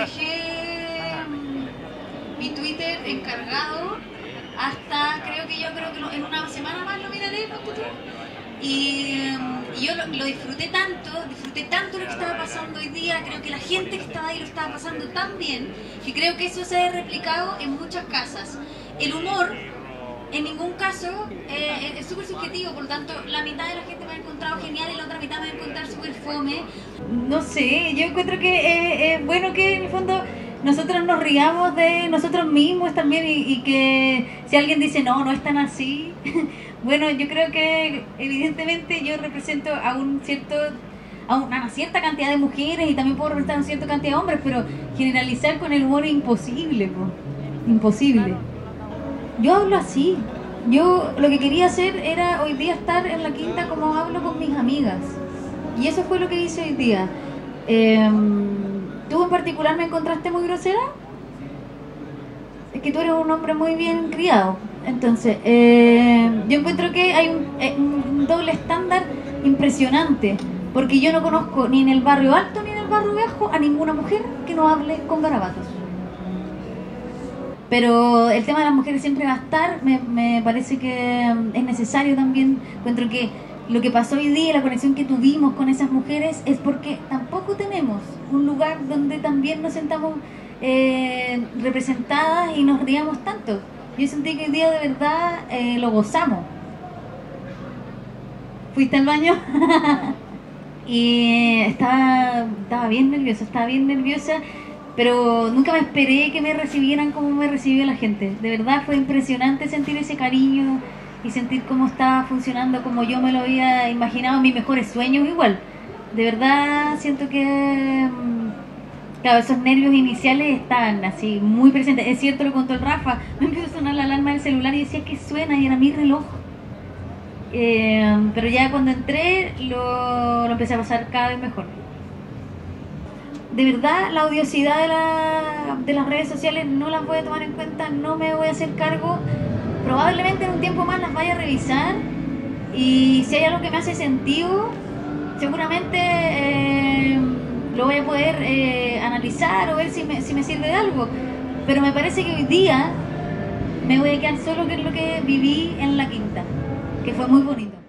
dejé mm, mi Twitter encargado hasta creo que yo creo que en una semana más lo miraré y, mm, y yo lo, lo disfruté tanto disfruté tanto lo que estaba pasando hoy día creo que la gente que estaba ahí lo estaba pasando tan bien que creo que eso se ha replicado en muchas casas. El humor en ningún caso eh, es súper subjetivo, por lo tanto, la mitad de la gente me ha encontrado genial y la otra mitad me va a encontrar súper fome. No sé, yo encuentro que es bueno que en el fondo nosotros nos riamos de nosotros mismos también y, y que si alguien dice no, no es tan así, bueno, yo creo que evidentemente yo represento a un cierto a una cierta cantidad de mujeres y también puedo representar a una cierta cantidad de hombres, pero generalizar con el humor es imposible, po. imposible. Yo hablo así. Yo lo que quería hacer era hoy día estar en la quinta como hablo con mis amigas. Y eso fue lo que hice hoy día. Em, ¿Tú en particular me encontraste muy grosera? Es que tú eres un hombre muy bien criado. Entonces, eh, yo encuentro que hay un, eh, un doble estándar impresionante. Porque yo no conozco ni en el barrio alto ni en el barrio bajo a ninguna mujer que no hable con garabatos. Pero el tema de las mujeres siempre va a estar, me, me parece que mm, es necesario también, encuentro que lo que pasó hoy día, la conexión que tuvimos con esas mujeres, es porque tampoco tenemos un lugar donde también nos sentamos eh, representadas y nos riamos tanto. Yo sentí que hoy día de verdad eh, lo gozamos. ¿Fuiste al baño? y estaba, estaba bien nerviosa, estaba bien nerviosa pero nunca me esperé que me recibieran como me recibió la gente. De verdad fue impresionante sentir ese cariño y sentir cómo estaba funcionando como yo me lo había imaginado mis mejores sueños igual. De verdad siento que mm, claro, esos nervios iniciales estaban así muy presentes. Es cierto, lo contó el Rafa, me empezó a sonar la alarma del celular y decía que suena y era mi reloj. Eh, pero ya cuando entré lo, lo empecé a pasar cada vez mejor de verdad la odiosidad de, la- de las redes sociales no las voy a tomar en cuenta, no me voy a hacer cargo. Probablemente en un tiempo más las vaya a revisar y si hay algo que me hace sentido, seguramente eh, lo voy a poder eh, analizar o ver si me, si me sirve de algo. Pero me parece que hoy día me voy a quedar solo con lo que viví en la quinta, que fue muy bonito.